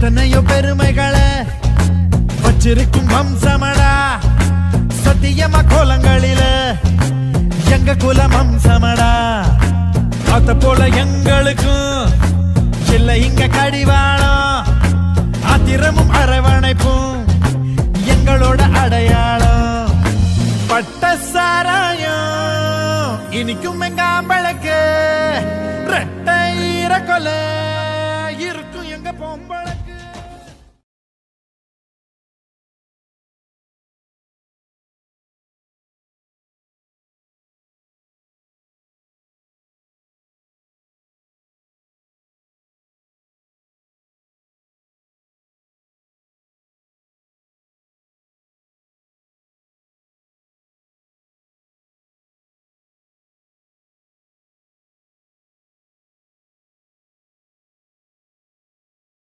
எத்தனையோ பெருமைகளை வச்சிருக்கும் வம்சமடா. சத்தியமா கோலங்களில எங்க குலம் வம்சமடா. அத போல எங்களுக்கும் இல்ல இங்க கடிவாளம். ஆத்திரமும் அரவணைப்பும் எங்களோட அடையாளம். பட்ட சாராயம் இனிக்கும் எங்க ஆம்பளுக்கு ரெட்டை ஈர கொலை